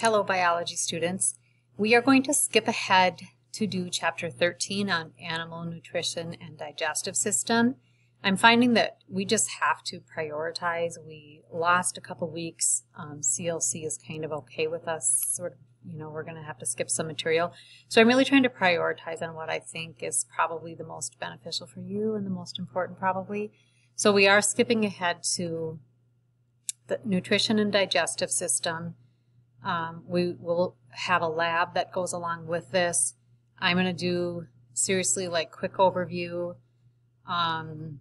Hello, biology students. We are going to skip ahead to do chapter 13 on animal nutrition and digestive system. I'm finding that we just have to prioritize. We lost a couple weeks. Um, CLC is kind of okay with us, sort of, you know, we're going to have to skip some material. So I'm really trying to prioritize on what I think is probably the most beneficial for you and the most important probably. So we are skipping ahead to the nutrition and digestive system um, we will have a lab that goes along with this. I'm going to do seriously like quick overview. Um,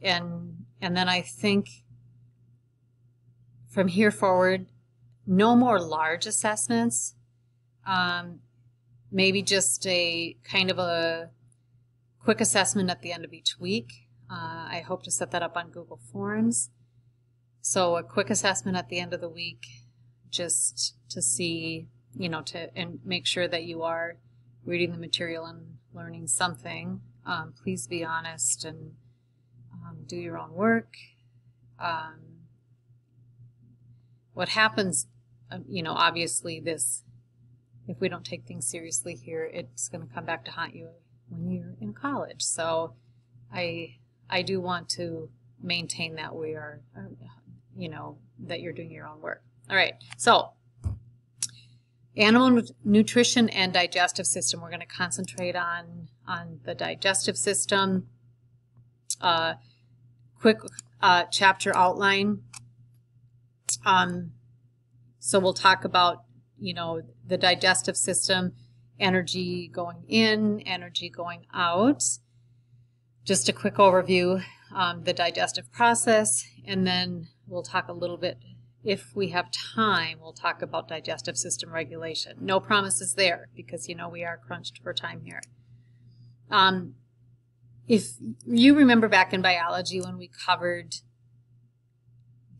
and and then I think from here forward, no more large assessments. Um, maybe just a kind of a quick assessment at the end of each week. Uh, I hope to set that up on Google Forms. So a quick assessment at the end of the week, just to see, you know, to and make sure that you are reading the material and learning something. Um, please be honest and um, do your own work. Um, what happens, um, you know, obviously this, if we don't take things seriously here, it's going to come back to haunt you when you're in college. So I, I do want to maintain that we are, uh, you know, that you're doing your own work. All right, so animal nutrition and digestive system. We're going to concentrate on, on the digestive system. Uh, quick uh, chapter outline. Um, so we'll talk about, you know, the digestive system, energy going in, energy going out. Just a quick overview, um, the digestive process, and then we'll talk a little bit, if we have time, we'll talk about digestive system regulation. No promises there because, you know, we are crunched for time here. Um, if you remember back in biology when we covered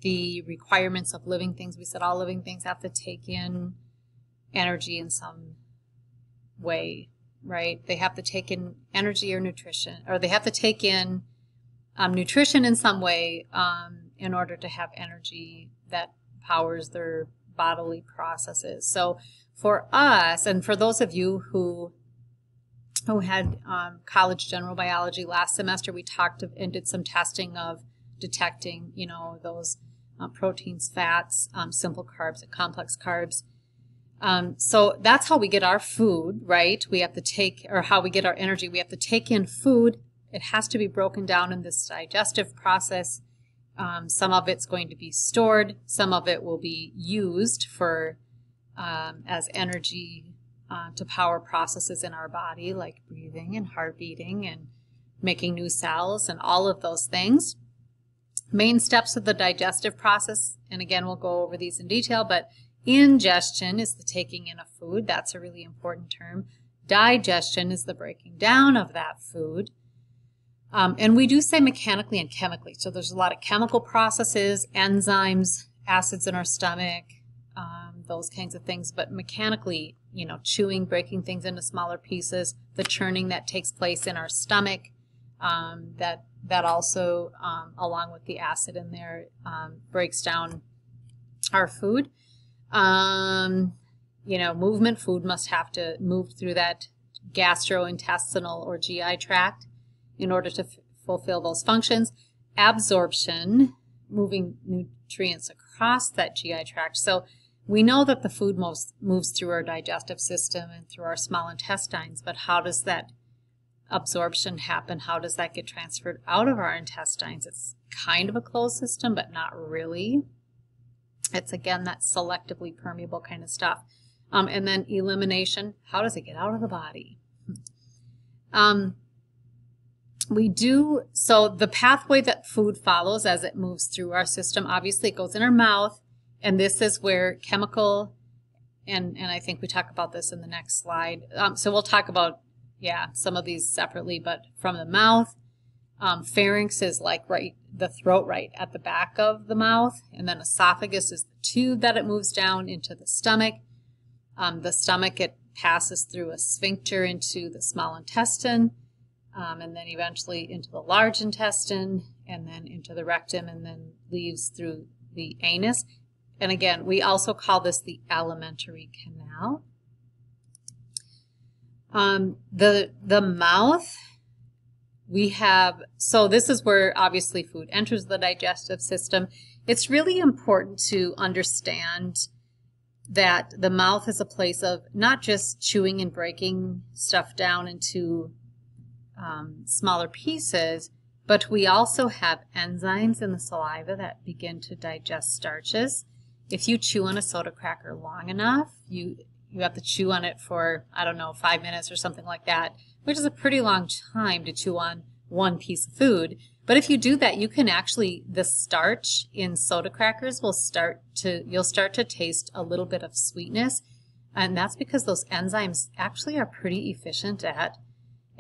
the requirements of living things, we said all living things have to take in energy in some way, right? They have to take in energy or nutrition, or they have to take in um, nutrition in some way um, in order to have energy that powers their bodily processes. So for us, and for those of you who who had um, college general biology last semester, we talked of, and did some testing of detecting, you know, those uh, proteins, fats, um, simple carbs, and complex carbs. Um, so that's how we get our food, right? We have to take, or how we get our energy. We have to take in food. It has to be broken down in this digestive process um, some of it's going to be stored, some of it will be used for um, as energy uh, to power processes in our body, like breathing and heart beating and making new cells and all of those things. Main steps of the digestive process, and again, we'll go over these in detail, but ingestion is the taking in of food. That's a really important term. Digestion is the breaking down of that food. Um, and we do say mechanically and chemically. So there's a lot of chemical processes, enzymes, acids in our stomach, um, those kinds of things. But mechanically, you know, chewing, breaking things into smaller pieces, the churning that takes place in our stomach, um, that that also, um, along with the acid in there, um, breaks down our food. Um, you know, movement, food must have to move through that gastrointestinal or GI tract in order to fulfill those functions. Absorption, moving nutrients across that GI tract. So we know that the food moves, moves through our digestive system and through our small intestines, but how does that absorption happen? How does that get transferred out of our intestines? It's kind of a closed system, but not really. It's again that selectively permeable kind of stuff. Um, and then elimination, how does it get out of the body? Um, we do, so the pathway that food follows as it moves through our system, obviously it goes in our mouth, and this is where chemical, and, and I think we talk about this in the next slide. Um, so we'll talk about, yeah, some of these separately, but from the mouth, um, pharynx is like right, the throat right at the back of the mouth, and then esophagus is the tube that it moves down into the stomach. Um, the stomach, it passes through a sphincter into the small intestine um, and then eventually into the large intestine, and then into the rectum, and then leaves through the anus. And again, we also call this the alimentary canal. Um, the, the mouth, we have, so this is where obviously food enters the digestive system. It's really important to understand that the mouth is a place of not just chewing and breaking stuff down into um, smaller pieces, but we also have enzymes in the saliva that begin to digest starches. If you chew on a soda cracker long enough, you you have to chew on it for I don't know five minutes or something like that, which is a pretty long time to chew on one piece of food. But if you do that, you can actually the starch in soda crackers will start to you'll start to taste a little bit of sweetness, and that's because those enzymes actually are pretty efficient at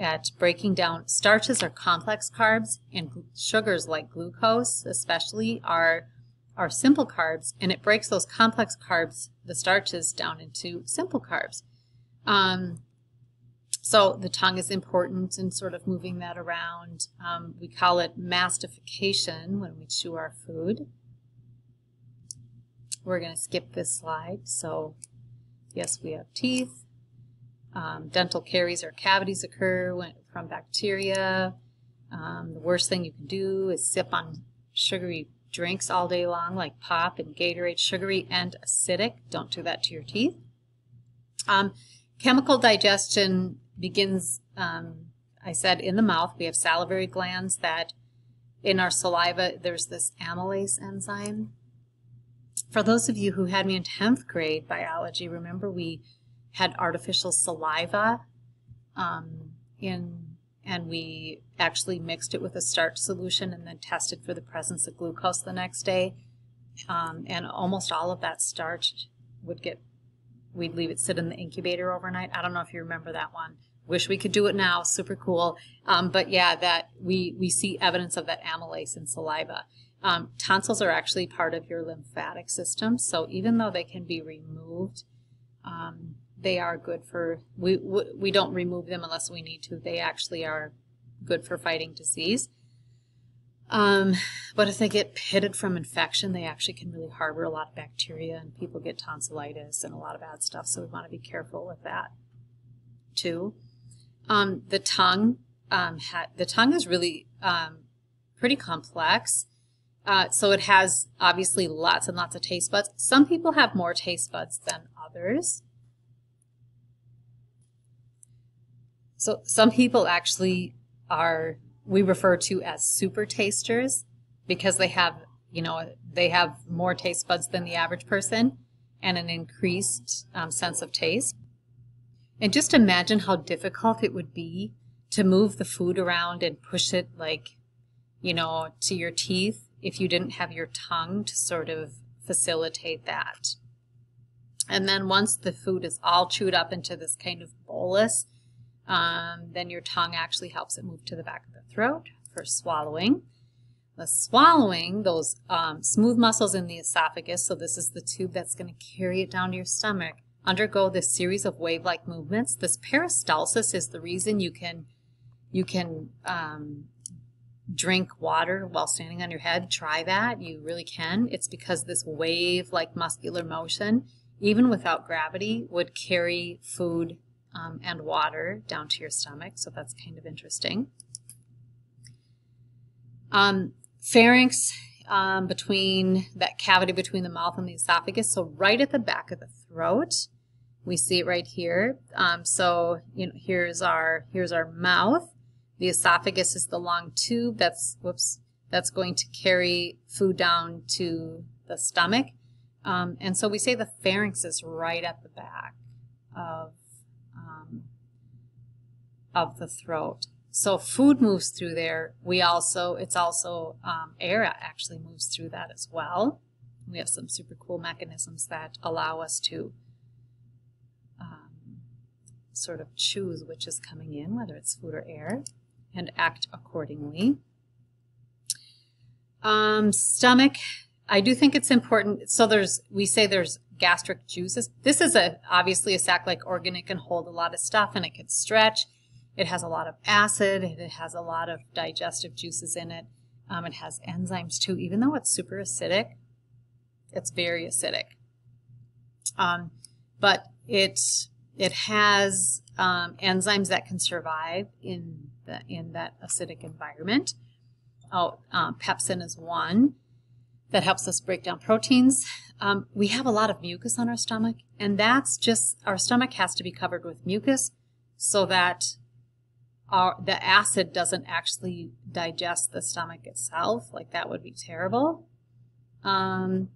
at breaking down starches are complex carbs and sugars like glucose especially are are simple carbs and it breaks those complex carbs the starches down into simple carbs. Um, so the tongue is important in sort of moving that around. Um, we call it mastification when we chew our food. We're going to skip this slide. So yes we have teeth um, dental caries or cavities occur when, from bacteria. Um, the worst thing you can do is sip on sugary drinks all day long, like pop and Gatorade, sugary and acidic. Don't do that to your teeth. Um, chemical digestion begins, um, I said, in the mouth. We have salivary glands that in our saliva, there's this amylase enzyme. For those of you who had me in 10th grade biology, remember we had artificial saliva um, in and we actually mixed it with a starch solution and then tested for the presence of glucose the next day. Um, and almost all of that starch would get, we'd leave it sit in the incubator overnight. I don't know if you remember that one. Wish we could do it now. Super cool. Um, but yeah, that we, we see evidence of that amylase in saliva. Um, tonsils are actually part of your lymphatic system. So even though they can be removed, um, they are good for we we don't remove them unless we need to. They actually are good for fighting disease. Um, but if they get pitted from infection, they actually can really harbor a lot of bacteria, and people get tonsillitis and a lot of bad stuff. So we want to be careful with that too. Um, the tongue, um, the tongue is really um, pretty complex. Uh, so it has obviously lots and lots of taste buds. Some people have more taste buds than others. So some people actually are, we refer to as super tasters because they have, you know, they have more taste buds than the average person and an increased um, sense of taste. And just imagine how difficult it would be to move the food around and push it like, you know, to your teeth if you didn't have your tongue to sort of facilitate that. And then once the food is all chewed up into this kind of bolus, um, then your tongue actually helps it move to the back of the throat for swallowing. The swallowing, those um, smooth muscles in the esophagus, so this is the tube that's going to carry it down to your stomach, undergo this series of wave-like movements. This peristalsis is the reason you can you can um, drink water while standing on your head. Try that. You really can. It's because this wave-like muscular motion, even without gravity, would carry food um, and water down to your stomach, so that's kind of interesting. Um, pharynx um, between that cavity between the mouth and the esophagus, so right at the back of the throat. We see it right here. Um, so you know, here's our here's our mouth. The esophagus is the long tube that's whoops that's going to carry food down to the stomach. Um, and so we say the pharynx is right at the back of of the throat. So food moves through there. We also, it's also um, air actually moves through that as well. We have some super cool mechanisms that allow us to um, sort of choose which is coming in, whether it's food or air, and act accordingly. Um, stomach, I do think it's important. So there's, we say there's gastric juices. This is a obviously a sac-like organ. It can hold a lot of stuff and it can stretch. It has a lot of acid. It has a lot of digestive juices in it. Um, it has enzymes too, even though it's super acidic. It's very acidic. Um, but it it has um, enzymes that can survive in the in that acidic environment. Oh, uh, pepsin is one that helps us break down proteins. Um, we have a lot of mucus on our stomach, and that's just our stomach has to be covered with mucus so that our, the acid doesn't actually digest the stomach itself. Like that would be terrible. Um,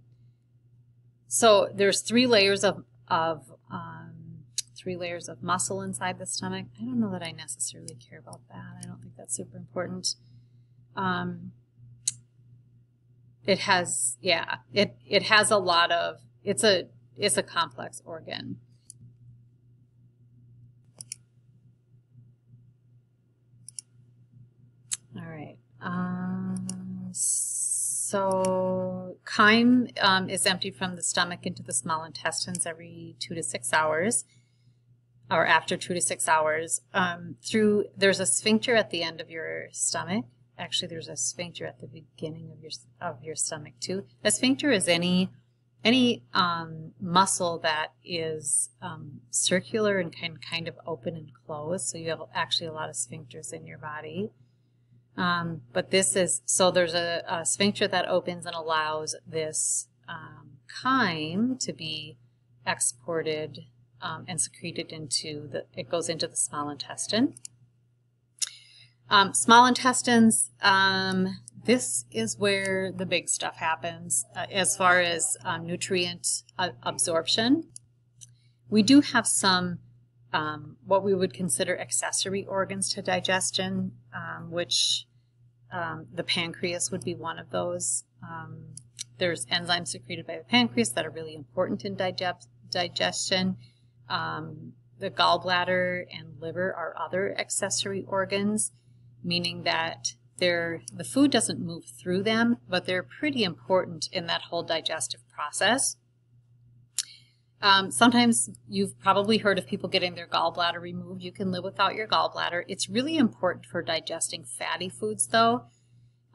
so there's three layers of, of um, three layers of muscle inside the stomach. I don't know that I necessarily care about that. I don't think that's super important. Um, it has, yeah, it, it has a lot of, it's a, it's a complex organ. All so chyme um, is emptied from the stomach into the small intestines every two to six hours, or after two to six hours. Um, through there's a sphincter at the end of your stomach. Actually, there's a sphincter at the beginning of your of your stomach too. A sphincter is any any um, muscle that is um, circular and can kind of open and close. So you have actually a lot of sphincters in your body. Um, but this is, so there's a, a, sphincter that opens and allows this um, chyme to be exported um, and secreted into the, it goes into the small intestine. Um, small intestines, um, this is where the big stuff happens uh, as far as um, nutrient uh, absorption. We do have some um, what we would consider accessory organs to digestion, um, which um, the pancreas would be one of those. Um, there's enzymes secreted by the pancreas that are really important in digest digestion. Um, the gallbladder and liver are other accessory organs, meaning that they're, the food doesn't move through them, but they're pretty important in that whole digestive process. Um, sometimes you've probably heard of people getting their gallbladder removed. You can live without your gallbladder. It's really important for digesting fatty foods, though.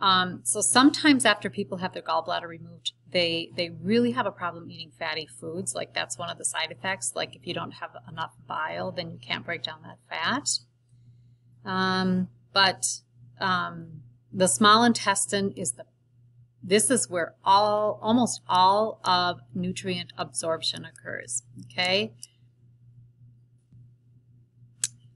Um, so sometimes after people have their gallbladder removed, they they really have a problem eating fatty foods. Like that's one of the side effects. Like if you don't have enough bile, then you can't break down that fat. Um, but um, the small intestine is the this is where all, almost all of nutrient absorption occurs, okay?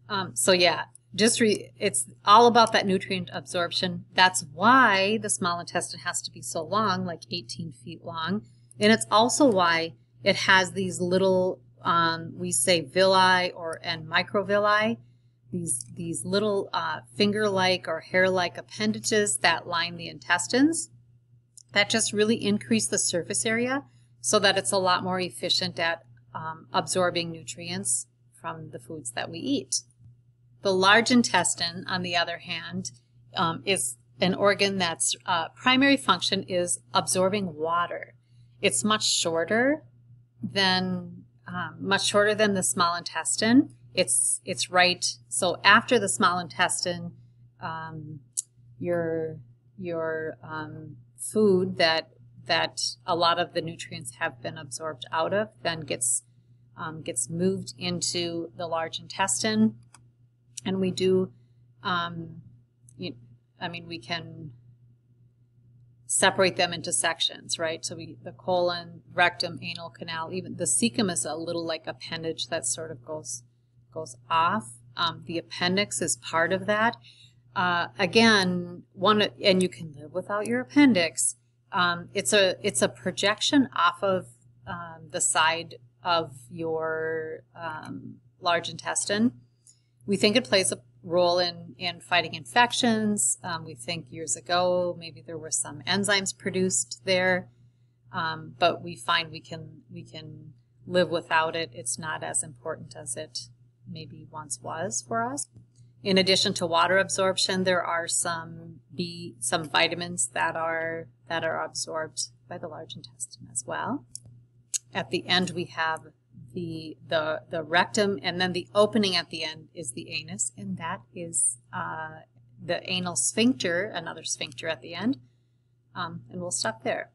Um, so yeah, just re, it's all about that nutrient absorption. That's why the small intestine has to be so long, like 18 feet long. And it's also why it has these little, um, we say villi or and microvilli, these, these little uh, finger-like or hair-like appendages that line the intestines that just really increase the surface area so that it's a lot more efficient at um, absorbing nutrients from the foods that we eat. The large intestine, on the other hand, um, is an organ that's uh, primary function is absorbing water. It's much shorter than um, much shorter than the small intestine. It's it's right. So after the small intestine, um, your your um, food that that a lot of the nutrients have been absorbed out of then gets um, gets moved into the large intestine. And we do um, you, I mean we can separate them into sections right? So we the colon rectum anal canal even the cecum is a little like appendage that sort of goes goes off. Um, the appendix is part of that uh, again, one and you can live without your appendix. Um, it's a it's a projection off of um, the side of your um, large intestine. We think it plays a role in in fighting infections. Um, we think years ago maybe there were some enzymes produced there, um, but we find we can we can live without it. It's not as important as it maybe once was for us. In addition to water absorption, there are some B, some vitamins that are that are absorbed by the large intestine as well. At the end, we have the the the rectum, and then the opening at the end is the anus, and that is uh, the anal sphincter, another sphincter at the end. Um, and we'll stop there.